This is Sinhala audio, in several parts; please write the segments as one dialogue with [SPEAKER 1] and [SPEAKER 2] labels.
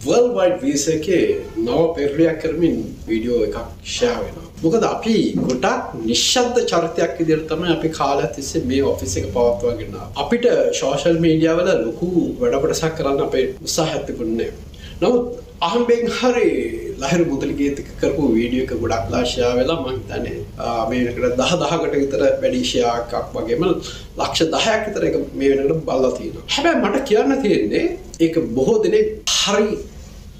[SPEAKER 1] වර්ල් වයිඩ් වීස එකේ නව පෙරලියක් කරමින් වීඩියෝ එකක් ෂෑවෙන මොකද අපි ගොඩක් නිශ්ශබ්ද චරිතයක් විදිහට තමයි අපි කාලයක් තිස්සේ මේ ඔෆිස් එක පවත්වාගෙන අපිට සෝෂල් මීඩියාවල ලොකු වැඩ කොටසක් කරන්න අපේ උත්සාහයක් තිබුණේ නමුත් අහම්බෙන් හරි ලහිර මුදලිගේතික කරපු වීඩියෝ එක ගොඩක් ලාශයා වෙලා මං හිතන්නේ මේකට දහ දහකට විතර වැඩිශයාකක් වගේම ලක්ෂ දහයක් විතර එක මේ වෙනකට බලලා තියෙනවා. හැබැයි මට කියන්න තියෙන්නේ ඒක බොහෝ දෙනෙක් හරි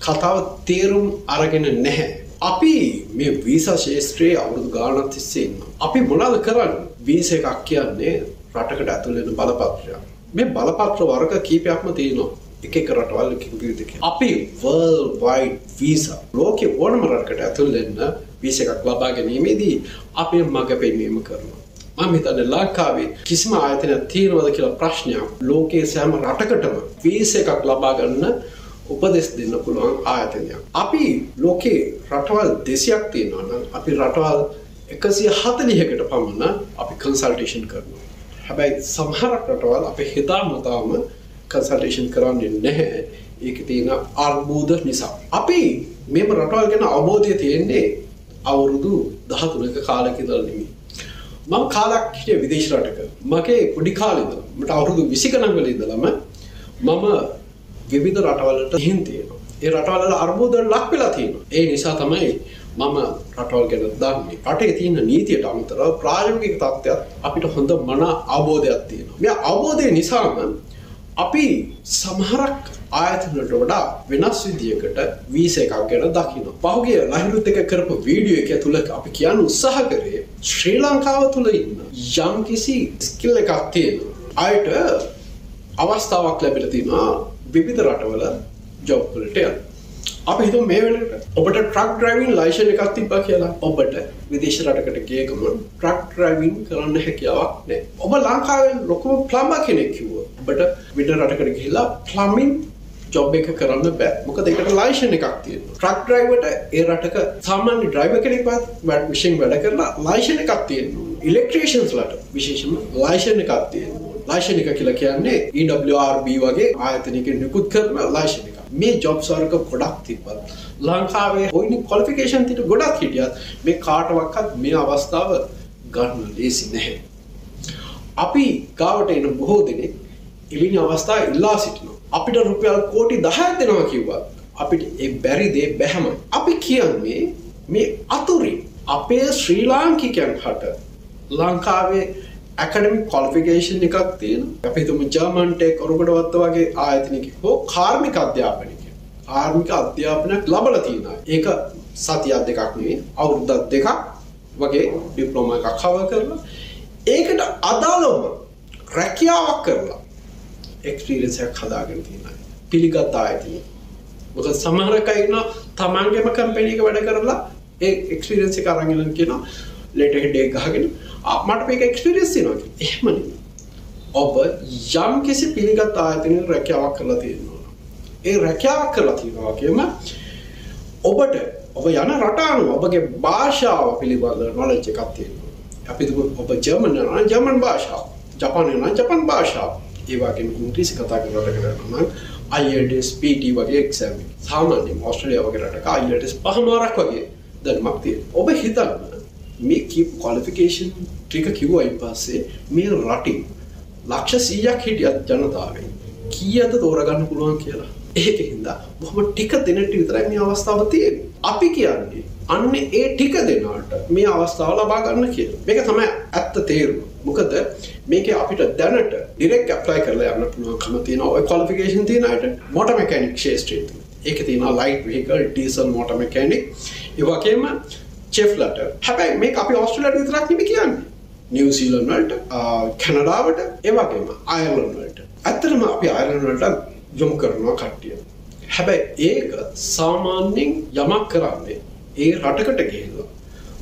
[SPEAKER 1] කතාව තේරුම් අරගෙන නැහැ. අපි මේ වීසා ශේෂත්‍රයේ අවුරුදු ගානක් තිස්සේ ඉන්නවා. අපි මොනවද කරන්නේ? වීසා එකක් කියන්නේ රටකට ඇතුල් වෙන බලපත්‍රයක්. මේ බලපත්‍ර වර්ග කීපයක්ම තියෙනවා. එක එක රටවල් කිව්විදක අපි වර්ල් වයිඩ් වීසා ලෝකෙ ඕනම රටකට ඇතුල් වෙන්න වීස එකක් ලබා ගැනීමේදී අපේ මඟ පෙන්වීම කරනවා මම හිතන්නේ ලංකාවේ කිසිම ආයතනයක් තියෙනවද කියලා ප්‍රශ්නයක් ලෝකයේ සෑම රටකටම වීස එකක් ලබා ගන්න උපදෙස් දෙන්න පුළුවන් ආයතනයක්. අපි ලෝකේ රටවල් දෙසියක් තියෙනවා නම් අපි රටවල් එකසිය හතලිහකට පමණ අපි කන්සල්ටේෂන් කරනවා. හැබැයි සමහරක් රටවල් අප හිතා මතාම කන්සල්ටේෂන් කරන්නේ නැහැ ඒක තියෙන අර්බූද නිසා. අපි මෙම රටවල් ගැන අවබෝධය තියෙන්නේ අවුරුදු දහතුනක කාලකිදල් නෙමි. මම කාලක් හිටිය විදේශ රටක මගේ පොඩි කාලෙද මට අවුරුදු විසිකනංගල ඉදලම මම විවිධ රටවලට හින් තියෙනවා. ඒ රටවල අර්බෝධ ලක් වෙලා තියෙනවා. ඒ නිසා තමයි මම රටවල් ගැන දන්නේ. රටේ තියෙන නීතියට අමතරව ප්‍රායෝගික තත්ත්වයක් අපිට හොඳ මන අවබෝධයක් තියෙනවා. මේ අවබෝධය නිසාම අපි සමහරක් ආයතනට වඩා වෙනස් විදියකට වීස එකක් ගැන දකින. පහුගේ ලහිරුත් එක කරපු වීඩියෝ එක තුළ අපි කියන්න උත්සාහ කරේ ශ්‍රී ලංකාව තුළ ඉන්න යම් කිසි ස්කිල් එකක් තියෙන. අයට අවස්ථාවක් ලැබිල තිනවා විවිධ රටවල ජොබ්වලට යන්න. අප හිතු මේ වෙනට ඔබට ට්‍රක් ඩ්‍රයිවින් ලයිශන එකක් තිබ කියලා ඔබට විදේශ රටකට ගේකම ට්‍රක් ඩ්‍රයිවින් කරන්න හැකියාවක් නෑ ඔබ ලංකාවෙන් ලොකුම ප්ලම්බ කෙනෙක් කිව්ව ඔබට විඩ රටකට ගිහිලා ප්ලමින් ජොබ් එක කරන්න බෑ. මොක දෙකට ලයිශන එකක් තියෙන ට්‍රක් ඩ්‍රයිවට ඒ රටක සාමාන්‍ය ඩ්‍රයිව කෙනෙක්වත් වැඩ විෂෙන් වැඩ කරලා ලයිශන එකක් තියෙන ඉලෙක්ට්‍රේෂන්ස් ලට විශේෂම ලයිශන එකක් තියෙන ලයිශන එක කියලා කියන්නේ EWRB වගේ ආයතනක නිකුත් කරන ලයිශන එක මේ ජොබ් සර්ක ගොඩක් තිබ්බත් ලංකාවේ ඔයිනි කොලිෆිකේෂන් තිට ගොඩක් හිටියත් මේ කාටවක්කත් මේ අවස්ථාව ගන්න ලේසි නැහැ. අපි ගාවට එන බොහෝ දෙනෙක් එවිනි අවස්ථා ඉල්ලා සිටිනවා. අපිට රුපියල් කෝටි දහයක් දෙනවා කිව්වත් අපිට ඒ බැරිදේ බැහැම. අපි කියන්නේ මේ අතුරින් අපේ ශ්‍රී ලාංකිකයන් හට ලංකාවේ ඇකඩමික් කොල්ෆිකේෂන් එකක් තියෙන අපි තුම ජර්මන්ටෙක් ඔරුගඩවත්ත වගේ ආයතනක හෝ කාර්මික අධ්‍යාපනක ආර්මික අධ්‍යාපනයක් ලබල තියෙන ඒක සතියක් දෙකක් නේ අවුරුද්දත් දෙකක් වගේ ඩිප්ලෝම එකක් කව කරලා ඒකට අදාළොම රැකියාවක් කරලා එක්ස්පීරියන්සයක් හදාගෙන තියෙන පිළිගත් ආයතන මොක සමහරකයින්න තමන්ගේම කම්පැනික වැඩ කරලා ඒ එක්ස්පීරියන්සි කරගලන් කියන ලෙට හෙඩේ ගහගෙන මට මේක එක්ස්පිරියස් නවා එහෙමන. ඔබ යම් කිසි පිළිගත් ආයතන රැකියාවක් කරලා තියෙනවා. ඒ රැකියාවක් කරලා තියෙනවා කියම ඔබට ඔබ යන රටානු ඔබගේ භාෂාව පිළිබඳ නොලච්ච එකක් තියෙනවා. අපි ඔබ ජර්මන නම් ජර්මන් භාෂාව. ජපානය නම් ජපන් භාෂාව. ඒවාගෙන් ඉංග්‍රීසි කතා කරට කරන්න අයිඩස් පට වගේ එක්සෑම සාමාන්‍ය ඔස්ට්‍රලිය වගේ රටක අයිඩස් පහමාරක් වගේ දැනමක් තිය ඔබ හිතන්න මේ කිප් කොලිෆිකේෂන් ටික කිව්වයින් පස්සේ මේ රටින් ලක්ෂ සීයක් හිටියත් ජනතාවෙන් කී අද තෝරගන්න පුළුවන් කියලා. ඒක හින්දා බොහොම ටික දෙනට විතරයි මේ අවස්ථාව තියෙන අපි කියන්නේ අන්න ඒ ටික දෙනාට මේ අවස්ථාව ලබා ගන්න කිය මේක තමයි ඇත්ත තේරුම. මොකද මේක අපිට දැනට ඩිරෙක් ඇප්ලයි කරලා යන්න පුළුවන්කම තියෙන ඔය කොලිෆිකේෂන් තියෙනට මොට මෙකැනික් ශේෂ්ත්‍රේට ඒක තියෙන light vehicle diesel motor mechanic ඒවගේම චෙෆ්ලට හැබැයි මේ අපි ඔස්ට්‍රලට විතරක් නිමි කියන්නේ. නිවසීලන්වලට කැනඩාවට ඒවගේම අයලන්වලට ඇත්තරම අපි අයලන්වලට යොමු කරනවා කට්ටිය. හැබැයි ඒක සාමාන්‍යෙන් යමක් කරන්නේ ඒ රටකට ගේලා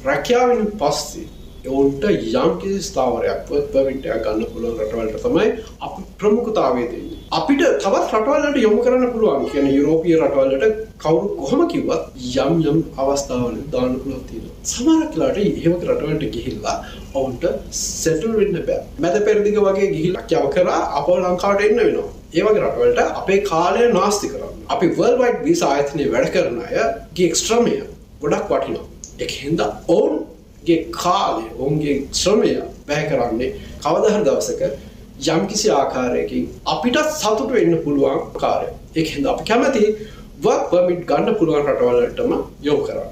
[SPEAKER 1] රැකියාවෙන් පස්සේ ඔවුන්ට යම් කිසි ස්ථාවරයක් පවිට්ටය ගන්න පුළුවන් රටවලට තමයි අපි ප්‍රමුඛතාවය දෙන්නේ. අපිට තවත් රටවල්ලට යොමු කරන්න පුළුවන් කියන යුරෝපිය රටවල්ලට කවුරු කොහොම කිව්වත් යම් යම් අවස්ථාවල දාන්න පුළුවන් තියෙනවා. සමහර වෙලාවට එහෙම රටවලට ගිහිල්ලා ඔවුන්ට සෙටල් වෙන්න බෑ. මැද පෙරදිග වගේ ගිහිල්ලා යව කරා අපව ලංකාවට එන්න වෙනවා. ඒ වගේ රටවලට අපේ කාලය නාස්ති කරන්න. අපි වර්ල්ඩ් වයිඩ් වීසා ආයතනයේ වැඩ කරන අයගේ එක්ස්ට්‍රමය ගොඩක් වටිනවා. ඒක හින්දා ඔවුන් ගේ කාලය ඔවුන්ගේ ශ්‍රමය බැහැ කරන්නේ කවදහර දවසක යම් කිසි ආකාරයකින් අපිටත් සතුට වෙන්න පුළුවන් කාරය ඒ හිද අපි කැමති වක් පමිට් ගන්න පුළුවන් රටවලටම යෝ කරන්න.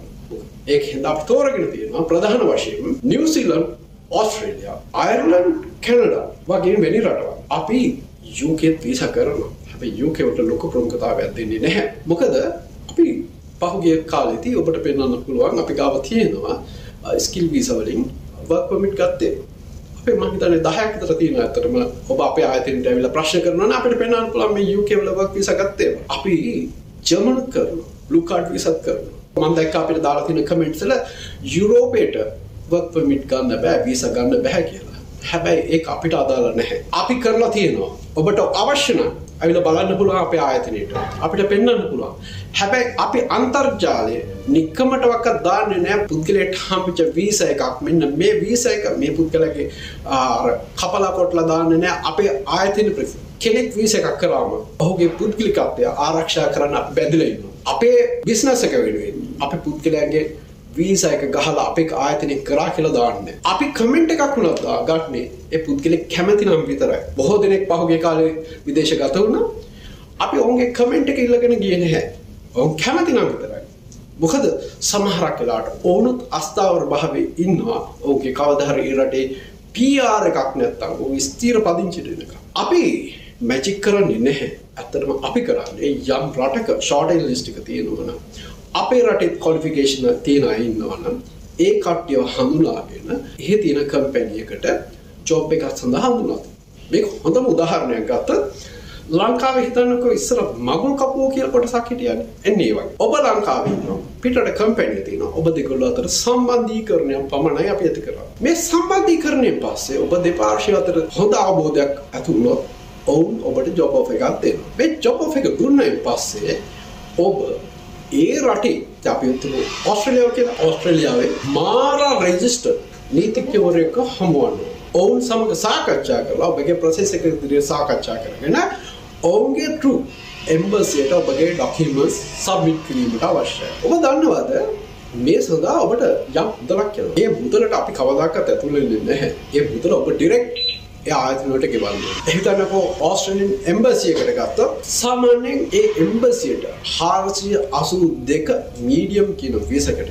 [SPEAKER 1] ඒ හිද අප තෝරගෙන තියෙනවා ප්‍රධාන වශයෙන් නිවසිීලන් ඔස්ට්‍රේලියා අයර්ලන් කැනඩ වගේ වෙනි රටව අපි යුකෙත් වීස කරන හැබ යුකෙවට ලොක ප්‍රමුඛතාව ඇදන්නේ නැහැ. මොකද අපි පහුගේ කාලෙති ඔබට පෙන්න්න පුළුවන් අපි ගාව තියෙනවා ස්කිල් වීසවලින් වක් පමිට් ගත්තේ. අපේ මහිතන දහයක් තර තියෙන ඇතරම ඔබ අප අතට ඇවිල ප්‍රශ්න කරන අපට පෙනන් පුළම යුකවල වක් විස ගත්තේ. අපි ජමන කරන ලුකාඩ් විසත් කරන මන් දැක් අපිට දාලාතින කමෙන්ට්සල යුරෝපේට වක් පමිට් ගන්න බෑ වීස ගන්න බැහැ කියලා. හැබැයි ඒ අපිට අදාල නැහැ. අපි කරලා තියෙනවා. ඔබට අවශ්‍යන ඇවිල බලන්න පුළුවන් අපේ ආයතනයට. අපිට පෙන්න්න පුළුවන්. හැබැයි අපි අන්තර්ජාලය නික්කමටවක්ක දාන්න නෑ පුද්ගලට හම්පිච වීස එකක්. මෙන්න මේ වීස එක මේ පුද්ගලගේ කපලා කොටලා දාන්න නෑ අපේ ආයතන ප්‍රසි කෙනෙක් වීස එකක් කරාම ඔහුගේ පුද්ගලිකත්වය ආරක්ෂා කරන්න බැඳලඉන්න අපේ බිස්නසක වෙනුවෙන් අපි පුද්ගලයන්ගේ වීසයක ගහලා අපේ ආයතනය කරා කියලා දාන්න. අපි කමෙන්ට් එකක් වුණත් ගට්නේ ඒ පුද්ගලෙක් කැමති නම් විතරයි. බොහෝ දෙනෙක් පහුගේ කාලේ විදේශ ගත වුණ. අපි ඔවුන්ගේ කමෙන්ට් එක ඉල්ලගෙන ගිය නැහැ. ඔවුන් කැමති නම් විතරයි. මොකද සමහරක් වෙලාට ඕනුත් අස්ථාවර භාවේ ඉන්නවා. ඕගේ කවදහර රටේ පR එකක් නැත්තම් ඕ ස්තීර පදිංචිටනක අපි මැජික් කරන්නේ නැහැ. ඇත්තටම අපි කරන්නේ යම් රටක ෂෝටල් ලිස්ටික තියෙනවන අපේ රටෙත් කොලිෆිකේෂන තියෙන ඉන්නවනම් ඒ කට්ටියව හඳුනාගෙන එහ තියෙන කම්පැනියකට ජොබ් එකක් සඳහා හඳුනාත මේ හොඳම උදාහරණයක් ගත්ත ලංකාව හිතන්නක ඉස්සර මගුල් කපුෝ කියල කොටසක් හිටියන්. එන්නේ වගේ. ඔබ ලංකාවන්න පිට කම්පැනිය තින ඔබ දෙකොල්ල අතර සම්බන්ධීකරණයක් පමණයි අප ඇති කර මේ සම්බන්ධීකරණය පස්සේ ඔබ දෙපාර්ශය අතර හොඳ අවබෝධයක් ඇතුුණොත් ඔවුන් ඔබට ජොබ එකක් දෙන්න මේ ජොබ එක දුන්නයි පස්සේ ඔබ ඒ රටේ අපිතු ඔස්ට්‍රලියාව කිය ඔස්ට්‍රලියාවේ මාරා රෙජිස්ටර් නීතික්‍යවරයක හමුවන්න. ඔවුන් සමඟ සාකච්ඡා කරලා ඔබගේ ප්‍රසෙස එක දිරිය සාකච්ඡා කරගෙන ඔවුන්ගේ ටරු එම්බසියට ඔබගේ ඩොකිමස් සබ්මිට් කිරීමට අවශ්‍යය. ඔබ දන්නවාද? මේ සඳහා ඔබට යම් මුදලක් කියන ඒ මුදලට අපි කවදාකත් ඇතුළෙන්නේ නැහැ. ඒ මුදල ඔබ ඩිරෙක්් ආයතනට ගෙවන්න. එහිතන්නකෝ ඕස්ට්‍රලින් එම්බසියකට ගත්ත සාමාන්‍යයෙන් ඒ එම්බසියට හාරසිය අසු දෙක මීඩියම් කියන වේසකට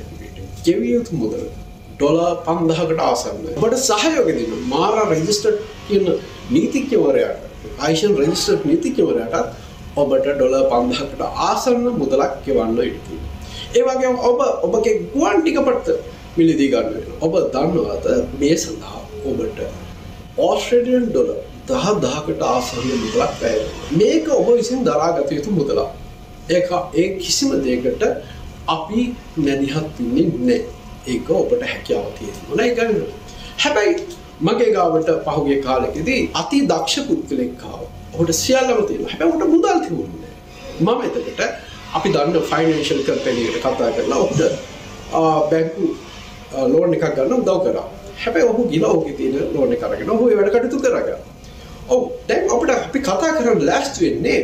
[SPEAKER 1] ගෙවිය යුතු මුදල ඩොල පන්දහකට ආසන්න. ඔබට සහයෝග දෙන්න මාර රෙජිස්ටර් කියන නීතික්‍යවරයට ආයිෂන් රෙජිස්ටර් නීතික්‍යවරයටත් ඔබට ඩොල පන්දහකට ආසන්න මුදලක් ගෙවන්න ඉටති ඒවගේ ඔබ ඔබගේ ගුවන් ටිකපට්ත මිලිදී ගන්න ඔබ දන්නවාද? මේ සඳහා ඔබට ඕස්ට්‍රේඩියන් ඩොල දහ දහකට ආසන්න මුදලක් පැය. මේක ඔබ විසින් දරාගත යුතු මුදලා ඒ ඒ කිසිම දේකට අපි නැදිහත් වෙන්නේ නෑ ඒක ඔබට හැකියාව තියෙන ගන්න හැබැයි මගේ ගාවට පහුගේ කාලෙකෙදී අති දක්ෂ පුද්ගලෙක්කාව ඔහට සියල්ලම තියෙන හැබැවට මුදල් තිවුන්නේ මම එතකට අපි දන්න ෆයිනන්ශල් කම්පැනියට කතා කරලා ඔහුට බැංකු ලෝන් එකක් ගන්න උදව් කරා. හැබැ ඔහු ගිල ඕක තියෙන ලෝන කරගෙන හු වැඩ කටතු කරග ඔව. දැන් අපට අපි කතා කරන්න ලෑස්තු වෙන්නේ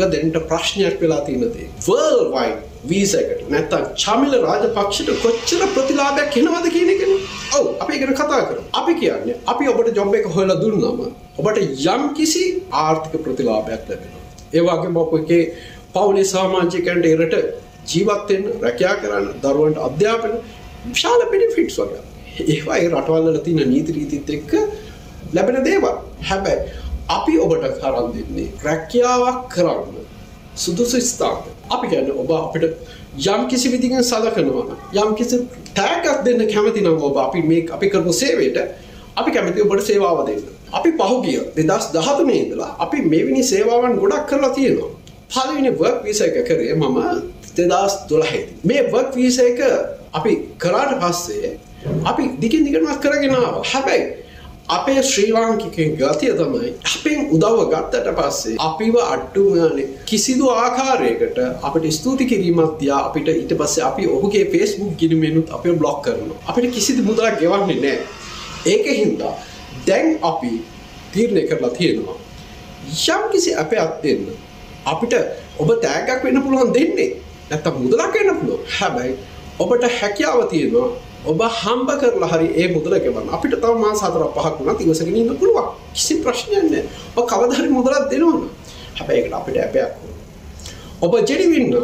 [SPEAKER 1] ගදෙන්ට ප්‍රශ්නයක් වෙලා තියනදේ වර්ල් වයි වීසකට නැත්තම් චමිල රාජපක්ෂට කොච්චර ප්‍රතිලාභයක් කෙනවද කියනගෙන ඔව. අපි ගෙන කතා කර අපි කියන්නේ අපි ඔබට ජොබ් එක හොල දුන්නම ඔබට යම් කිසි ආර්ථික ප්‍රතිලාභයක් ලැබෙන ඒවාගේ මොක එකේ පවුලි සාමාජිකන්ට එරට ජීවත්තෙන් රැකයා කරන්න දරුවන්ට අධ්‍යාපන විශාල පිනිෆිට්ස් වගේ. ඒවා ඒ රටවල්ල තින නීතිරීතිත් එක්ක ලැබෙන දේවල්. හැබැයි අපි ඔබට කරන් දෙන්නේ රැකියාවක් කරන්න. සුදුසු ස්ථාන අපි ගැන්න ඔබ අපිට යම් කිසි විදිගෙන් සලකනවා යම් කිසි තෑකක් දෙන්න කැමති නම් ඔබ අපි මේ අපි කරපු සේවයට අපි කැමති ඔබට සේවාව දෙන්න. අපි පහුගිය දෙදස් දහතුනේ ඉඳලා අපි මෙවිනි සේවාවන් ගොඩක් කරලා තියෙනවා. පලවිනි වර්ක් විස එක කරේ මම දෙදස් දොළහෙදි. මේ වක් වීස එක අපි කරාට පස්සේ අපි දිගින් දිගටමත් කරගෙනාව හැබැයි අපේ ශ්‍රී ලාංකිකෙන් ගතිය තමයි අපෙන් උදව්ව ගත්තට පස්සේ අපිව අට්ටුගානේ කිසිදු ආකාරයකට අපට ස්තුති කිරීමත් තියා අපිට ඊට පස්සේ අපි ඔහුගේ ෆේස්බුක් ගිනිමෙනුත් අපේ බ්ලොක් කරනවා. අපිට කිසිදු මුදලක් ගෙවන්නේ නැහැ. ඒක හින්දා දැන් අපි තීරණය කරලා තියෙනවා යම් කිසි අපයක් දෙන්න අපිට ඔබ තෑගක් වෙන්න පුළුවන් දෙන්නේ. නැත්තම් මුදලක් වෙන්න පුළුවන්. හැබැයි ඔබට හැකියාව තියෙනවා ඔබ හම්බ කරලා හරි ඒ මුදල ගෙවන්න. අපිට තව මාස හතරක් පහක් වුණත් ඉවසගෙන ඉන්න පුළුවන්. කිසි ප්‍රශ්නයක් නැහැ. ඔබ කවදා හරි මුදලක් දෙනවනේ හැබැයි ඒකට අපිට ඇපයක් ඔබ ජෙඩිවින්න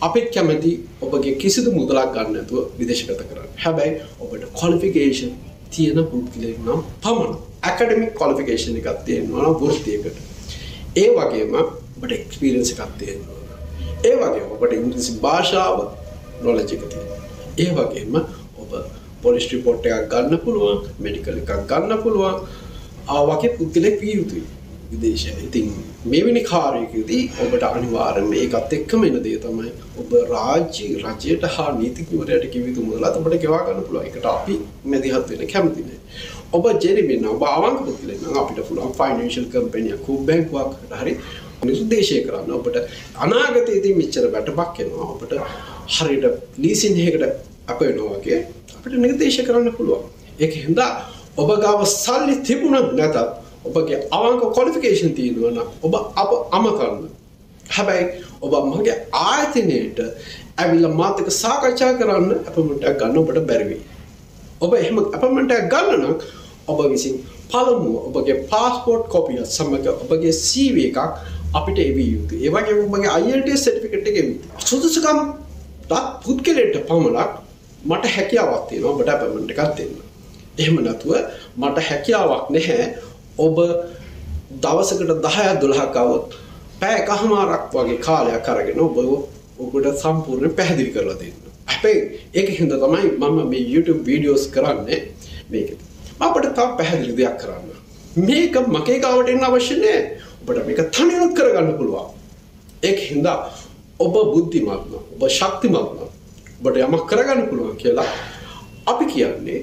[SPEAKER 1] අපිත් කැමති ඔබගේ කිසිදු මුදලක් ගන්න නැතුව විදේශගත කරන්න. හැබැයි ඔබට කොලිෆිකේෂන් තියෙන පුද්ගලයෙක් නම් පමණ ඇකඩමික් කොලිෆිකේෂන් එකක් තියෙනවා නම් වෘත්තියකට. ඒ වගේම ඔබට එක්ස්පීරියන්ස් එකක් තියෙනවා. ඒ වගේ ඔබට ඉංග්‍රීසි භාෂාව නොලජ් එක තියෙනවා. ඒ වගේම ඔබ පොලිස් රිපෝට් එකක් ගන්න පුළුවන් මෙඩිකල් එකක් ගන්න පුළුවන්. ආවගේ පුද්ගලෙක් විය යුතුයි විදේශය. ඉතින් මෙවැනි කාරයකදී ඔබට අනිවාර්යෙන් ඒකත් එක්කම එන දේ තමයි ඔබ රාජ්‍ය රජයට හා නීතිඥවරයට කිව යුතු මුදලත් ඔබට ගෙවා ගන්න පුළුවන්. ඒකට අපි මැදිහත් වෙන්න කැමති නැහැ ඔබ ජෙරි වෙන්න ඔබ අවංක පුද්ගලෙක් නම් අපිට පුළුවන් ෆයිනෑන්ෂල් කම්පැනියක් හෝ බැංකුවකට හරි නිර්දේශය කරන්න. ඔබට අනාගතයේදී මෙච්චර වැටපක් එනවා ඔබට හරියට ලීසින් එකකට අප වෙනවා වගේ අපිට නිර්දේශ කරන්න පුළුවන්. ඒක හින්දා ඔබ ගාව සල්ලි තිබුණත් නැතත් ඔබගේ අවංක කොලිෆිකේෂන් තියෙනවා නම් ඔබ අප අම කරන්න. හැබැයි ඔබ මගේ ආයතනයට ඇවිල්ලා මාත් එක්ක සාකච්ඡා කරන්න අපොයින්ට්මන්ට් එකක් ගන්න ඔබට බැරි වෙයි. ඔබ එහෙම අපොයින්ට්මන්ට් එකක් ගන්න නම් ඔබ විසින් පළමුව ඔබගේ පාස්පෝර්ට් කොපිය සමග ඔබගේ CV එකක් අපිට එවිය යුතුයි. ඒ වගේම ඔබගේ IELTS සර්ටිෆිකේට් එක එවිය. සුදුසුකම් තත් පුද්ගලයට පමණක් මට හැකියාවක් තියෙනවා ඔබට අපොයින්ට්මන්ට් එකක් දෙන්න. එහෙම නැතුව මට හැකියාවක් නැහැ ඔබ දවසකට 10ක් 12ක් આવොත් පැය එකහමාරක් වගේ කාලයක් අරගෙන ඔබ ඔබට සම්පූර්ණ පැහැදිලි කරලා දෙන්න. හැබැයි ඒක හින්දා තමයි මම මේ YouTube වීඩියෝස් කරන්නේ මේකද. අපිට තව පැහැදිලි දෙයක් කරන්න. මේක මගේ ගාවට එන්න අවශ්‍ය නැහැ. ඔබට මේක තනියම කරගන්න පුළුවන්. ඒක හින්දා ඔබ බුද්ධිමත්ම ඔබ ශක්තිමත්ම ඔබට යමක් කරගන්න පුළුවන් කියලා අපි කියන්නේ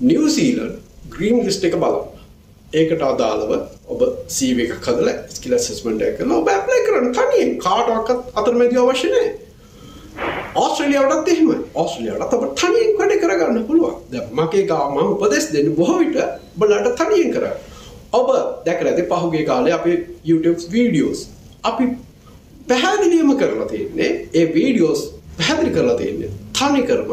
[SPEAKER 1] නිවසීලන් ග්‍රීන් ලිස්ට් එක බලන්න. ඒකට අදාළව ඔබ CV එකක් හදලා ස්කිල් ඇසස්මන්ට් එකක් කරලා ඔබ ඇප්ලයි කරන්න තනියෙන් කාටවත් අතරමැදිව අවශ්‍ය නැහැ. ඕස්ට්‍රේලියාවටත් එහෙමයි. ඕස්ට්‍රේලියාවට ඔබ තනියෙන් වැඩ කරගන්න පුළුවන්. දැන් මගේ ගාව මම උපදෙස් දෙන්නේ බොහෝ විට ඔබලාට තනියෙන් කරන්න. ඔබ දැකලා ඇති පහුගිය කාලේ අපේ YouTube වීඩියෝස් අපි පැහැදිලිවම කරලා තියෙන්නේ ඒ වීඩියෝස් පැහැදිලි කරලා තියෙන්නේ තනි කරම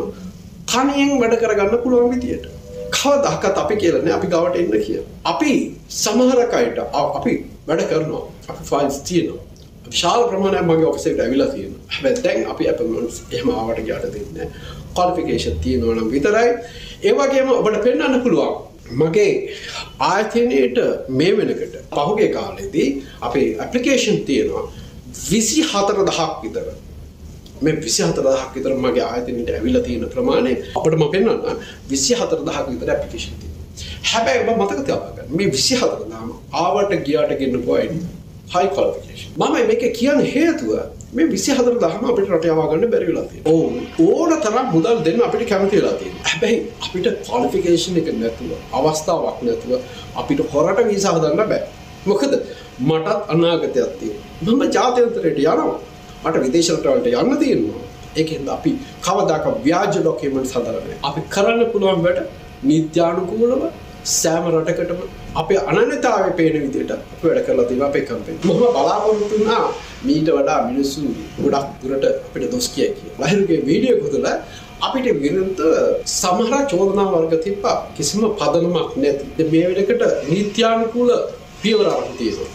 [SPEAKER 1] තනියෙන් වැඩ කරගන්න පුළුවන් විදියට. කවදාකත් අපි කියලනේ අපි ගාවට එන්න කිය. අපි සමහර අයට අපි වැඩ කරනවා. අපි ෆයිල්ස් තියෙනවා. විශාල ප්‍රමාණයක් මගේ ඔෆිස් එකට ඇවිල්ලා තියෙනවා. හැබැයි දැන් අපි අපොයින්ට්මන්ට්ස් එහෙම ආවට ගියාට දෙන්නේ ක්වොලිෆිකේෂන් තියෙනවා නම් විතරයි. ඒ වගේම ඔබට පෙන්වන්න පුළුවන් මගේ ආයතනයට මේ වෙනකට පහුගේ කාලෙදී අපේ ඇපලිකේෂන් තියෙනවා විසි හතර දහක් විතර මේ විසි හතරදහක් විතර මගේ ආයතනයට ඇවිල්ලා තියෙන ප්‍රමාණය අපට ම පෙන්වන්න විසි හතර දහක් විතර ඇපිකේෂන් හැබැයි ඔබ මතක තියාගන්න මේ විසි හතරදාම ආවට ගියාට ගෙන්න්න පොයින් හයි කොලිෆිකේෂන් මම මේක කියන්න හේතුව මේ විසි හතර දහම අපිට රටයාවාගන්න බැරිවෙලාති ඕ ඕන තරම් මුදල් දෙන්න අපිට කැමතිලාති හැබැයි අපිට කොලිෆිකේෂන් එක නැතුව අවස්ථාවක් නැතුව අපිට හොරට වීසා හදන්න බෑ. මොකද? මටත් අනාගතයක් තියෙන මම ජාතයන්තරයට යනවා මට විදේශරටවලට යන්න තියෙනවා. ඒකෙන්ද අපි කවදාක ව්‍යාජ ඩොකමෙන්ට් සඳරන අපි කරන්න පුළුවන් වැඩ නීත්‍යානුකූලව සෑම රටකටම අපේ අනනතාව පේන විදිට අප වැඩ කරලා තිව අපේ කම්පේ මොම බලාපොරොත්තුනා මීට වඩා මිනිස්සු ගොඩක් දුරට අපිට දොස් කිය කිය ලහිරුගේ වීඩියෝ කොතුල අපිට විරුද්ධ සමහර චෝදනා වර්ග තිබ්බා. කිසිම පදනමක් නැති. මේ වෙනකට නීත්‍යානුකූල පියවරාරක් තියෙනවා.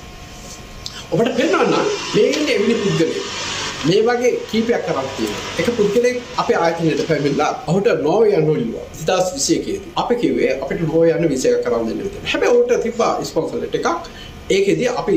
[SPEAKER 1] ඔබට පෙන්වන්න මේන්න එවිලි පුද්ගලේ මේ වගේ කීපයක් කරක් තියෙනවා. එක පුද්ගලෙක් අපේ ආයතනයට පැමිණලා ඔහුට නෝර්වේ යන්න ඉල්ලුවා. 2021 දී. අපි කිව්වේ අපිට නෝර්වේ යන්න වීසා එකක් කරන් දෙන්න විදියට. හැබැයි ඔහුට තිබ්බා ස්පොන්සර් ලෙටර් එකක්. ඒකෙදී අපි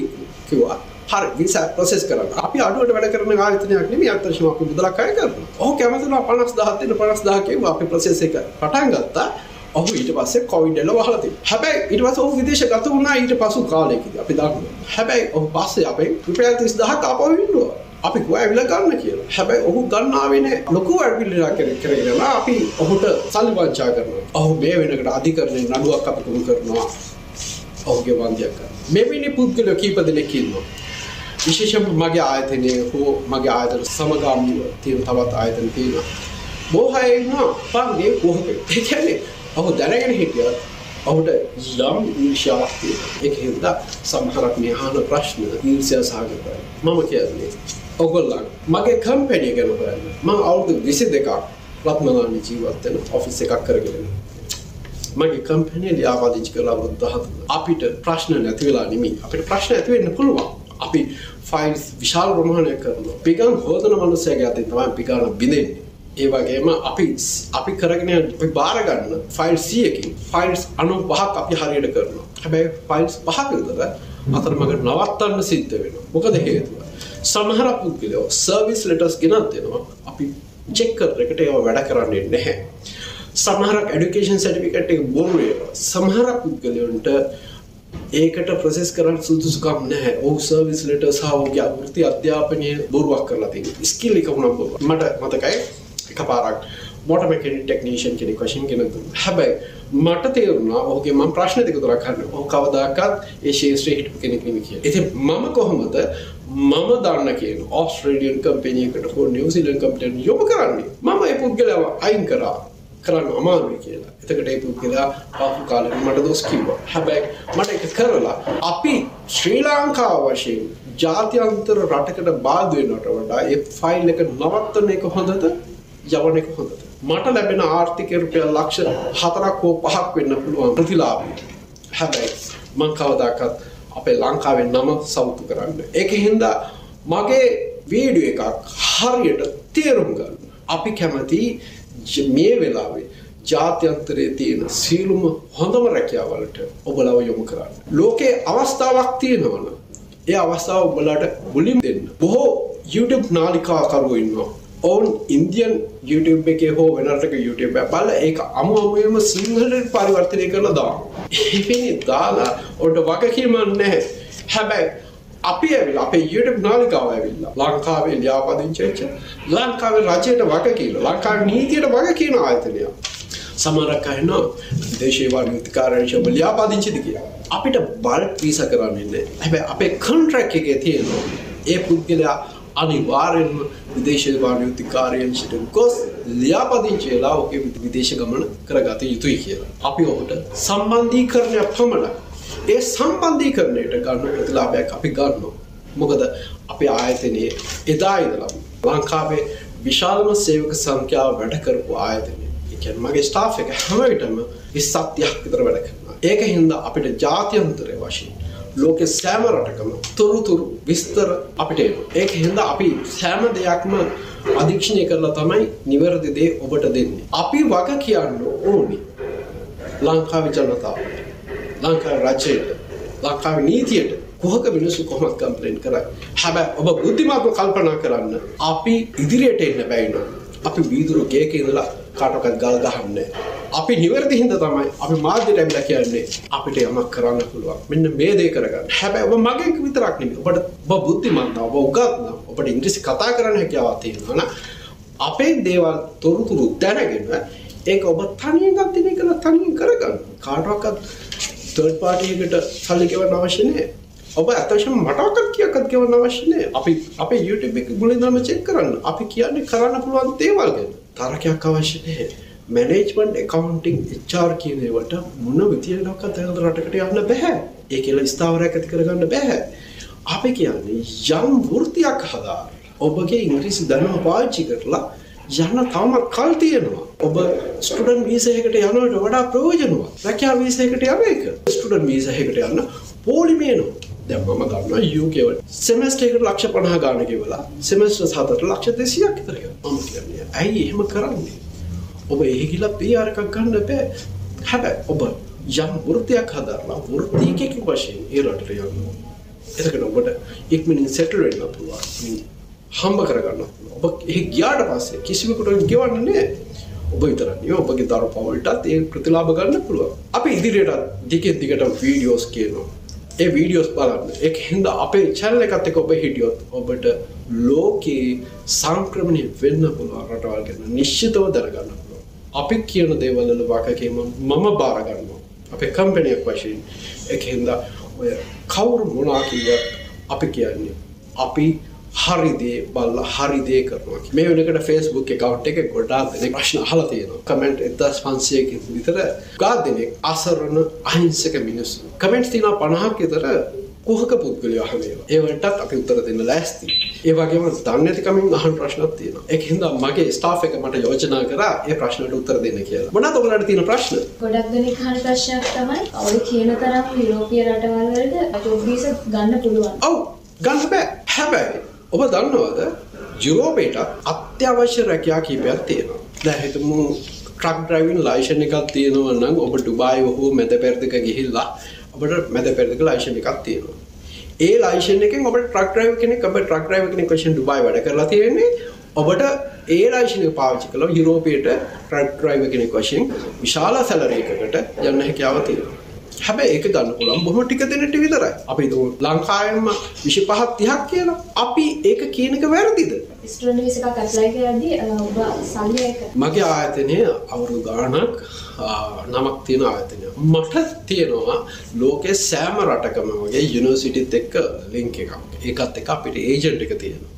[SPEAKER 1] කිව්වා හරි වීසා ප්‍රොසෙස් කරන්න. අපි අඩුවට වැඩ කරන ආයතනයක් නෙමෙයි අත්‍යවශ්‍යම අපි මුදලක් අය කරනවා. ඔහු කැමතිලා 50000 දෙන්න 50000 කිව්වා අපි ප්‍රොසෙස් එක පටන් ගත්තා. ඔහු ඊට පස්සේ කොවිඩ් එල වහලා තිබ්බා. හැබැයි ඊට පස්සේ ඔහු විදේශ ගත වුණා ඊට පසු කාලෙකදී අපි දන්නවා. හැබැයි ඔහු පස්සේ අපෙන් රුපියල් 30000ක් ආපහු ඉන්නවා. අපි ඇවිල ගන්න කියලා. හැබැයි ඔහු ගන්නාවෙන ලොකු ඇඩිල්ලා කර කරගෙනලා අපි ඔහුට සල්ලි වංචා කරනවා. ඔහු මේ වෙනකට අධිකරණය නඩුවක් අපි කුණු කරනවා. ඔහුගේ වන්දයක් මෙවැනි පුද්ගලයෝ කීප දෙනෙකින්නවා විශේෂම මගේ ආයතනය හෝ මගේ ආයතන සමගාමීව තියෙන තවත් ආයතන තියෙනවා. බොහයින්නවා පන්ගේ කොහක ඒකැනේ ඔහු දැනගෙන හිටියත් ඔහුට යම් ඊර්ෂාවක් තියෙනවා. ඒක හින්දා සමහරක් මේ අහන ප්‍රශ්න ඊර්ෂ්‍යා සහගතයි. මම කියන්නේ ඔගොල්ලන් මගේ කම්පැනිය ගැන හොයන්න. මම අවුරුදු 22ක් රත්මලානි ජීවත් වෙන ඔෆිස් එකක් කරගෙන මගේ කම්පැනිය ලියාපදිංචි කරලා අවුරුදු 13 අපිට ප්‍රශ්න නැති වෙලා නෙමෙයි. අපිට ප්‍රශ්න ඇති වෙන්න පුළුවන්. අපි ෆයිල්ස් විශාල ප්‍රමාණයක් කරනවා. පිගන් හොදන මනුස්සයගේ අතින් තමයි පිගාන බිඳෙන්නේ. ඒ වගේම අපි අපි කරගෙන අපි බාරගන්න ෆයිල් සියකින් ෆයිල්ස් අනු පහක් අපි හරියට කරනවා. හැබැයි ෆයිල්ස් පහක විතර අතරමඟ නවත්තන්න සිද්ධ වෙනවා. මොකද හේතුව? සමහර පුද්ගලයෝ සර්විස් ලෙටර්ස් ගෙනත් දෙනවා අපි චෙක් කරන එකට ඒවා වැඩ කරන්නේ නැහැ සමහරක් ඇඩුකේෂන් සටිෆිකට් එක බොරු වෙනවා සමහර පුද්ගලයන්ට ඒකට ප්‍රසෙස් කරන්න සුදුසුකම් නැහැ ඔහු සර්විස් ලෙටර්ස් හා ඔහුගේ වෘත්ති අධ්‍යාපනය බොරුවක් කරලා තියෙනවා ස්කිල් එක වුණා බොරුවක් මට මතකයි එකපාරක් මොට මෙකනි ටෙක්නීෂන් කෙනෙක් වශයෙන් ගෙන දුන්නා. හැබැයි මට තේරුණා ඔහුගේ මම ප්‍රශ්න දෙක තුනක් අහන්න. ඔහු කවදාකවත් ඒ ශාස්ත්‍රයේ හිටපු කෙනෙක් නෙමෙයි කියලා. ඉතින් මම කොහොමද මම දන්න කියන ඕස්ට්‍රේලියන් කම්පැනි එකට හෝ නිව්සීලන්ත කම්පැනි යොමු කරන්නේ? මම ඒ පුද්ගලයාව අයින් කරා. කරන්න අමාරුයි කියලා. එතකට ඒ පුද්ගලයා ආපු කාලෙට මට දොස් කිව්වා. හැබැයි මට ඒක කරලා අපි ශ්‍රී ලංකාව වශයෙන් ජාත්‍යන්තර රටකට බාධ වෙනවට වඩා ඒ ෆයිල් එක නවත්තන එක හොඳද? යවන එක හොඳද? මට ලැබෙන ආර්ථිකය රුපියල් ලක්ෂ හතරක් හෝ පහක් වෙන්න පුළුවන් ප්‍රතිලාභය. හැබැයි මං කවදාකවත් අපේ ලංකාවෙන් නම සෞතු කරන්න. ඒක හින්දා මගේ වීඩියෝ එකක් හරියට තේරුම් ගන්න. අපි කැමති මේ වෙලාවේ ජාත්‍යන්තරයේ තියෙන සීලුම හොඳම රැකියාවලට ඔබලව යොමු කරන්න. ලෝකේ අවස්ථාවක් තියෙනවන. ඒ අවස්ථාව ඔබලට මුලින් දෙන්න. බොහෝ YouTube නාලිකාකරුවෝ ඉන්නවා. ඔවුන් ඉන්දියන් YouTube එකේ හෝ වෙනටක YouTube බල ඒක අමු අමුයම සිංහලට පරිවර්තනය කරලා දා. එපනි දාලා ඔට වගකීමක් නැහැ. හැබැයි අපි ඇවිල් අපේ YouTube නාලිකාව ඇවිල්ලා ලංකාවේ ලියාපදිංචිච්ච ලංකාවේ රජයට වග කියලා ලංකාවේ නීතියට වග කියන ආයතනය. සමහරක් අය නෝ විදේශීය වාණිජ්‍යකාරයන්ට ලියාපදිංචිද කියලා. අපිට බල්ක් වීසා කරන්නේ නැහැ. හැබැයි අපේ කොන්ට්‍රැක්ට් එකේ තියෙනවා ඒ පුද්ගලයා අනිවාර්යෙන්ම විදේශ වාණිජ්‍යකාරයන්ට ගොස් ලියාපදිංචිලා ඔහුගේ විදේශ ගමන කරගත යුතුයි කියලා. අපි ඔහුට සම්බන්ධීකරණයක් පමණයි ඒ සම්බන්ධීකරණයට ගන්න ප්‍රතිලාභයක් අපි ගන්නවා. මොකද අපේ ආයතනයේ එදා ඉදලම් ලංකාවේ විශාලම සේවක සංඛ්‍යාව වැඩ කරපු ආයතනය. එකන් මගේ ස්ටාෆ් එක හැමවිටම විස්සත්තියක් විතර වැඩ කරනවා. ඒක හින්දා අපිට ජාත්‍යන්තරය වශයෙන් ලෝකෙ සෑම රටකම තොරුතුරු විස්තර අපිට එනවා. ඒක හින්දා අපි සෑම දෙයක්ම අධීක්ෂණය කරලා තමයි නිවැරදි දේ ඔබට දෙන්නේ. අපි වග කියන්න ඕනි ලංකාවේ ජනතාවට. ලංකාව රජයට ලංකාව නීතියට කොහක මිනිස්සු කොහොමත් කම්පලේන් කරයි හැබැ ඔබ බුද්ධිමාත්ම කල්පනා කරන්න අපි ඉදිරියට එන්න බැයින අපි වීදුරු ගේක ඉඳලා කාටකත් ගල් ගහන්න අපි නිවැරදි හින්ද තමයි අපි මාධ්‍යට ඇවිලා කියන්නේ අපිට යමක් කරන්න පුළුවන් මෙන්න මේ දේ කරගන්න හැබැයි ඔබ මගේ විතරක් නෙමෙයි ඔබට ඔබ බුද්ධිමත් ඔබ උගත් ඔබට ඉංග්‍රීසි කතා කරන්න හැකියාවක් තියෙනවා නම් අපේ දේවල් තොරතුරු දැනගෙන ඒක ඔබ තනියෙන් ගන්න එක තනියෙන් කරගන්න කාටවත් තර්ඩ් පාටියකට සල්ලි ගෙවන්න අවශ්‍ය නැහැ. ඔබ අතවශ්‍යම මටවත් කියකත් ගෙවන්න අවශ්‍ය නැහැ. අපි අපේ YouTube එක මුලින්දම චෙක් කරන්න. අපි කියන්නේ කරන්න පුළුවන් දේවල් ගැන. තරකයක් අවශ්‍ය නැහැ. මැනේජ්මන්ට් එකකවුන්ටිං HR කියන ඒවට මොන විදියකටවත් තැනකට රටකට යන්න බෑ. ඒ කියලා ස්ථාවරයක් ඇති කරගන්න බෑ. අපි කියන්නේ යම් වෘත්තියක් හදාගන්න. ඔබගේ ඉංග්‍රීසි දැනුම පාවිච්චි කරලා යන්න තවමත් කල් තියෙනවා. ඔබ ස්ටුඩන්ට් වීසා එකකට යනවට වඩා ප්‍රයෝජනවත්. රැකියාව වීසා එකට යන එක. ස්ටුඩන්ට් වීසා එකකට යන්න පොලිමේ එනවා. දැන් මම දන්නවා UK වල සෙමෙස්ටර් එකට ලක්ෂ 50 ගාණ ගෙවලා සෙමෙස්ටර් හතරට ලක්ෂ 200ක් විතර ගෙවනවා. මම කියන්නේ ඇයි එහෙම කරන්නේ? ඔබ එහෙ ගිහලා PR එකක් ගන්න බෑ. හැබැයි ඔබ යම් වෘත්තියක් හදාරලා වෘත්තියකින් වශයෙන් ඒ රටට යන්න. එතකොට ඔබට ඉක්මනින් සෙටල් වෙන්න පුළුවන්. හම්බ කරගන්න ඔබ ඒ ගියාට පස්සේ කිසිවෙකුට ගෙවන්න නෑ ඔබ විතරන්නේ ඔබගේ දරු පවල්ටත් ඒ ප්‍රතිලාභ ගන්න පුළුව අපි ඉදිරියට දිකෙන් දිගට වීඩියෝස් කියනවා ඒ වීඩියෝස් බලන්න එක හිද අපේ චැල්ල එකත් එක ඔබ හිටියොත් ඔබට ලෝකයේ සංක්‍රමණය වෙන්න පුළුවන් රටවල් ගැන නිශ්චිතව දැනගන්න පුළුවන්. අපි කියන දේවල්වල වගකීම මම බාරගන්නවා. අපේ කම්පැනියක් වශයෙන් එකහින්ද ඔය කවුරු මොනා කිව්වත් අපි කියන්නේ අපි හරිදේ බල්ල හරිදේ කරනවා මේ වෙනකට ෆෙස්බුක් එකකවට් එක ගොඩා දෙනෙ ප්‍රශ්න අහලා තියෙනවා. කමෙන්ට් එදස් පන්සියකින් විතර ගා දෙනෙක් අසරණ අහිංසක මිනිස්සු. කමෙන්ට් තින පණහක් විතර කුහක පුද්ගලය අහමේවා ඒවටත් අපි උත්තර දෙන්න ලෑස්ති. ඒවගේම දන්නඇතිකමින් අහන් ප්‍රශ්නත් තියෙන එක හිද මගේ ස්ටා් එක මට යෝජනා කර ඒ ප්‍රශ්නට උත්තර දෙන්න කියලා. මන ඔබලට තියෙන ප්‍රශ්න?
[SPEAKER 2] ගොඩක් දෙනෙක් හන ප්‍රශ්නයක් තමයි. ඔය කියන තරම් යුරෝපිය රටවල්වලට ජොබ්බීස ගන්න පුළුවන්.
[SPEAKER 1] ඔව් ගන්න බෑ. හැබැයි ඔබ දන්නවද? යුරෝපේට අත්‍යවශ්‍ය රැකයා කීපයක් තියෙනවා. දැහිතමු ට්‍රක් ඩ්‍රයිවින් ලයිෂණ එකක් තියෙනවා නම් ඔබ ඩුබායි හෝ මැද පෙරදික ගිහිල්ලා ඔබට මැද පෙරදික ලයිෂණ එකක් තියෙනවා. ඒ ලයිෂන් එකෙන් ඔබ ට්‍රක් ඩ්‍රයිව් කෙනෙක් ඔබ ට්‍රක් ඩ්‍රයිව් කෙනෙක් වශයෙන් ඩුබායි වැඩ කරලා තියෙන්නේ. ඔබට ඒ ලයිෂන් එක පාවිච්චි කළා යුරෝපයට ට්‍රක් ඩ්‍රයිවර් කෙනෙක් වශයෙන් විශාල සැලරි එකකට යන්න හැකියාව තියෙනවා. හැබැයි ඒක ගන්න පුළුවන් බොහොම ටික දෙනෙට විතරයි. අපි හිතමු ලංකාවෙන්ම 25 30ක් කියලා. අපි ඒක කියන එක වැරදිද?
[SPEAKER 2] එක
[SPEAKER 1] මගේ ආයතනය අවුරුදු ගාණක් නමක් තියෙන ආයතනය. මට තියෙනවා ලෝකේ සෑම රටකම වගේ යුනිවර්සිටිත් එක්ක ලින්ක් එකක්. ඒකත් එක්ක අපිට ඒජන්ට් එක තියෙනවා.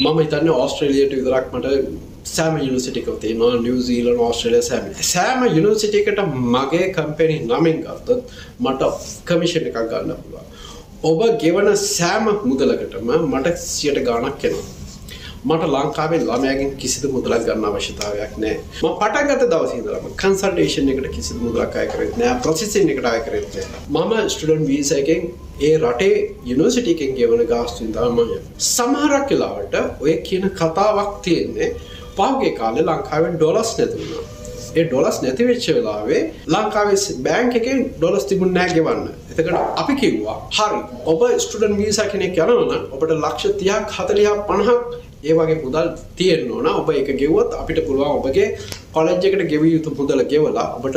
[SPEAKER 1] මම හිතන්නේ ඕස්ට්‍රේලියාවට විතරක් මට සෑම යුනිසිටික තියෙනවා. නිවසීලන් ඕස්ට්‍රේලිය සෑම. සෑම යුනිසිට එකට මගේ කම්පෙනි නමින් ගත්තත් මට කමිෂණ එකක් ගන්න පුළුවන්. ඔබ ගෙවන සෑම මුදලකටම මට සියට ගානක් කෙනවා මට ලංකාවේ ළමයගෙන් කිසිදු මුදලක් ගන්න අවශ්‍යතාවයක් නෑ ම පටන්ගත දවසීදරම කන්සල්ටේෂන් එකට කිසි මුදලක් අය කරෙත් නෑ ප්‍රසිසින් එකට අය කරෙත් මම ස්ටඩන් වීසයකෙන් ඒ රටේ යුනිසිටිකෙන් ගෙවන ගාස්තුන් දාමය සමහරක් කියලාවට ඔය කියන කතාවක් තියෙන්නේ. පහුගේ කාලේ ලංකාවෙන් ඩොලස් නැතිවුණා ඒ ඩොලස් නැතිවෙච්ච වෙලාවේ ලංකාවේ බෑංක එකෙන් ඩොලස් තිබුණ නෑ ගෙවන්න. එතකට අපි කිව්වා හරි ඔබ ස්ටඩන් වීසා කෙනෙක් යනවන ඔබට ලක්ෂ තියක් හතලියක් පණහක් ඒ වගේ මුදල් තියෙන්න ඕන. ඔබ එක ගෙව්වත් අපිට පුළුවන් ඔබගේ කොලෙජ් එකට ගෙවිය යුතු මුදල ගෙවලා ඔබට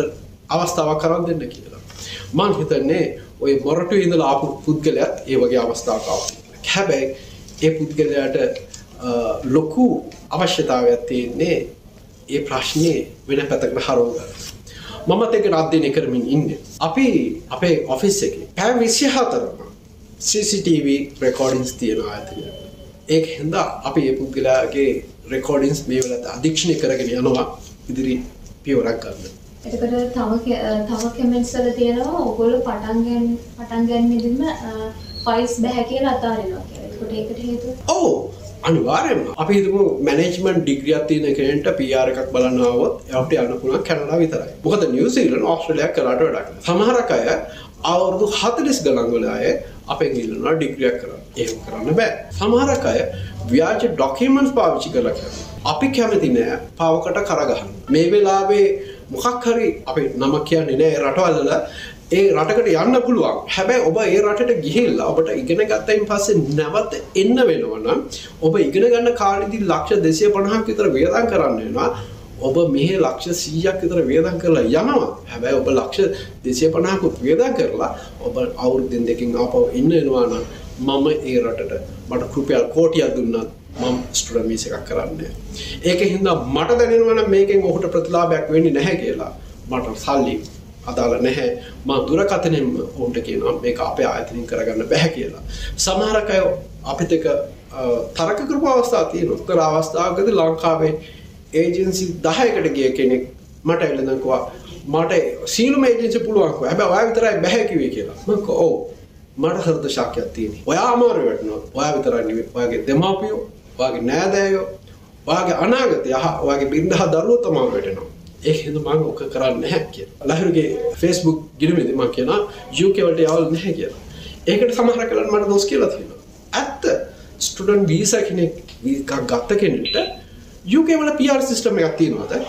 [SPEAKER 1] අවස්ථාවක් කරන් දෙන්න කියලා. මං හිතන්නේ ඔය මොරටු ඉඳලා ආපු පුද්ගලයාත් ඒ වගේ අවස්ථාවක් හැබැයි ඒ පුද්ගලයාට ලොකු අවශ්‍යතාවයක් තියෙන්නේ ඒ ප්‍රශ්නය වෙන පැතකට හරෝග මමත් එක අධ්‍යනය කරමින් ඉන්න. අපි අපේ ඔෆිස් එක පැ විසි හතරම CCTV රෙකෝඩින්ස් තියෙන ඇතිය ඒ හින්දා අපි ඒ පුද්ගලාගේ රෙකෝඩින්ස් මේ වලට අධීක්ෂණය කරගෙන යනවා. ඉදිරි පියවරක් ගන්න.
[SPEAKER 2] එතකට තව තව කමෙන්ට්ස්වල තියෙනවා ඔගොල්ලෝ පටන්ගැන් පටන්ගැන්මදිම ෆයිල්ස් බැහැ කියලා අතාරිනවා. ඒකට හේතුව?
[SPEAKER 1] ඔව් අනිවාර්යයෙන්ම අපි හිතමු මැනේජ්මන්ට් ඩිග්‍රියක් තියෙන කෙනෙක්ට PR එකක් බලන්න ආවොත් එයාට යන්න පුළුවන් කැනඩා විතරයි. මොකද නිව්සීලන්ත ඕස්ට්‍රේලියා කරාට වැඩක් නැහැ. සමහරක් අය අවුරුදු 40 ගණන් වල අය අපෙන් ඉල්ලනවා ඩිග්‍රියක් කරන්න. එහෙම කරන්න බෑ. සමහරක් අය ව්‍යාජ ඩොකියුමන්ට්ස් පාවිච්චි කරලා කරනවා. අපි කැමති නෑ පාවකට කරගහන්න. මේ වෙලාවේ මොකක් හරි අපි නම කියන්නේ නෑ රටවල්වල ඒ රටකට යන්න පුළුවන්. හැබැයි ඔබ ඒ රටට ගිහිල්ලා ඔබට ඉගෙන ගත්තයින් පස්සේ නැවත එන්න වෙනවනම් ඔබ ඉගෙන ගන්න කාලෙදි ලක්ෂ දෙසිය පණහක් විතර වියදම් කරන්න වෙනවා. ඔබ මෙහ ලක්ෂ සීයක් විතර වියදම් කරලා යනවා. හැබැයි ඔබ ලක්ෂ දෙසිය පණහකුත් වියදම් කරලා ඔබ අවුරුද්දෙන් දෙකින් ආපහු එන්න වෙනවා නම් මම ඒ රටට මට රුපියල් කෝටියක් දුන්නත් මම ස්ටුඩන්ට් වීසා එකක් කරන්නේ. ඒක හින්දා මට දැනෙනවා නම් මේකෙන් ඔහුට ප්‍රතිලාභයක් වෙන්නේ නැහැ කියලා මට සල්ලි අදාළ නැහැ. මා දුරකතනෙන්ම ඔවුන්ට කියනවා මේක අපේ ආයතනින් කරගන්න බැහැ කියලා. සමහරක් අය අපිත් එක තරක කරපු අවස්ථා තියෙන උත්තර අවස්ථාවකද ලංකාවේ ඒජන්සි දහයකට ගිය කෙනෙක් මට එල්ලදකවා මට සීලු මේජන්සි පුළුවන්ක හැබැ ඔයා විතරයි බැහැකිවේ කියලා. මක ඕ මට හරද ශක්‍යයක් තියෙන ඔයා අමාරු වැටනවා ඔයා විතරයි ඔයාගේ දෙමාපියෝ ඔයාගේ නෑදෑයෝ ඔයාගේ අනාගතය හා ඔයාගේ බින්දහ දරුව තමා වැටෙනවා. ඒ හිද මං ඕක කරන්න නැහැ කිය ලහරුගේ ෆෙස්බුක් ගිනමේද මං කියන යුකවලට යවල් නැහැ කියලා. ඒකට සමහර කලන් මට දොස් කියලා තියෙනවා. ඇත්ත ස්ටඩන් වීස කෙනෙක් ගත්ත කෙනෙට යුකවල පිර් සිිස්ටම එකක් තියෙනවාද?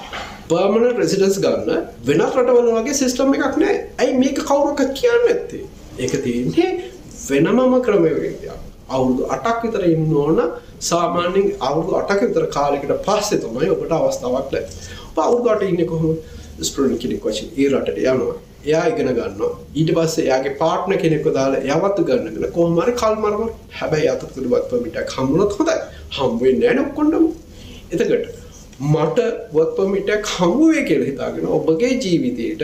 [SPEAKER 1] පර්මණ රෙසිඩන්ස් ගන්න වෙනත් රටවල වගේ සිිස්ටම් එකක් නෑ ඇයි මේක කවුරක කියන්න ඇත්තේ ඒක තියන්නේ වෙනමම ක්‍රමයයක් අවුරුදු අටක් විතර ඉන්න ඕන. සාමාන්‍යෙන් අවුරුදු අටක විතර කාලෙකට පස්සේ තමයි ඔබට අවස්ථාවක් ලැබ අවුරුදුට ඉන්න කොහොම ස්ටඩන් කෙනෙක් වශයෙන් ඒ රටට යනවා. එයා ඉගෙන ගන්නවා. ඊට පස්සේ එයාගේ පාට්න කෙනෙක්ව දාලා යවත්තු ගන්නගෙන කොහොමරි කල්මරම හැබැයි අතතුළු වත් පමිටක් හම්බුණොත් හොඳයි. හම්බුවෙන් නෑන ඔක්කොන්නම එතකට මට වත්පමිටක් හම්බුවේ කියල හිතාගෙන ඔබගේ ජීවිතයට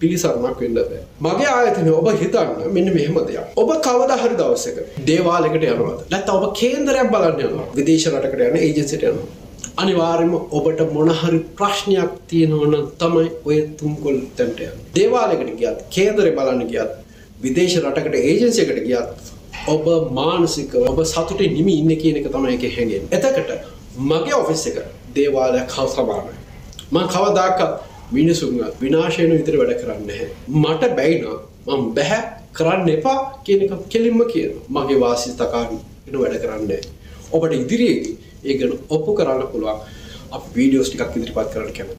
[SPEAKER 1] පිළිසරණක් වෙන්න බෑ. මගේ ආයතන ඔබ හිතන්න මෙන්න මෙහෙම දෙයක්. ඔබ කවද හරි දවසක දේවාලකට යනවද? නැත්නම් ඔබ කේන්දරයක් බලන්න යනවා විදේශ රටකට යන ඒජන්සිට යනවා අනිවාර්යයෙන්ම ඔබට මොනහරි ප්‍රශ්නයක් තියෙනවා නම් තමයි ඔය තුන්කොල් තැනට යන්නේ. දේවාලයකට ගියත් කේන්දරේ බලන්න ගියත් විදේශ රටකට ඒජන්සියකට ගියත් ඔබ මානසික ඔබ සතුටේ නිමි ඉන්න කියන එක තමයි එකේ හැඟෙන්නේ. එතකොට මගේ ඔෆිස් එක දේවාලයක් හා සමානයි. මං කවදාකත් මිනිසුන් විනාශයන විතර වැඩ කරන්න නැහැ. මට බැයිනා මම බැහැ කරන්න එපා කියන එක කෙලින්ම කියන මගේ වාසි තකාන එන වැඩ කරන්න ඔබට ඉදිරියේදී ඒ ගැන ඔප්පු කරන්න පුළුවන්. අප වීඩියෝස් ටිකක් ඉදිරිපත් කරන්න කැමති